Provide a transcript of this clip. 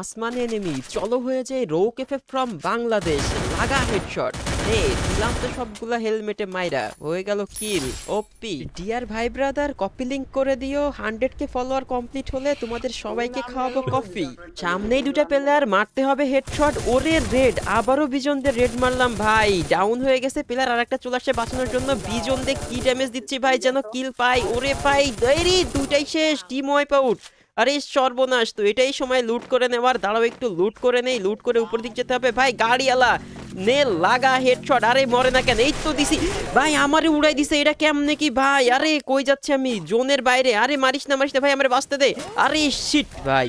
আসমান এনেমি চলো হয়ে যায় রোক এফে ফ্রম বাংলাদেশ, লাগা হেডশট। নে দিলাম তো সবগুলা হেলমেটে মাইরা, হয়ে গেল কিল। ওপি, ডিয়ার ভাই ব্রাদার, কপি লিংক করে দিও, হান্ড্রেড কে ফলোয়ার কমপ্লিট হলে তোমাদের সবাইকে খাওয়াবো কফি। সামনেই দুটা প্লেয়ার মারতে হবে হেডশট, ওরে রেড, আবারও বিজনদের রেড মারলাম ভাই। ডাউন হয়ে গেছে প্লেয়ার আরেকটা চলে আসছে বাঁচানোর জন্য। বিজনদের কি ড্যামেজ দিচ্ছি ভাই, যেন কিল পাই, ওরে পাই দেরি দুটাই শেষ, টিম ওয়াইপ আউট। আরে সর্বনাশ, তো এটাই সময় লুট করে নেওয়ার। দাঁড়াও একটু, লুট করে নেই, লুট করে উপর দিক যেতে হবে। ভাই, গাড়িওয়ালা, নে, লাগা হেডশট আরে মরে না কেন? এই তো দিছি। ভাই, আমারে উড়াই দিছে, এটা কেমনে কি ভাই? আরে, কই যাচ্ছে আমি? জোনের বাইরে। আরে, মারিস না মারিস না, ভাই, আমার বাঁচতে দে। আরে শিট ভাই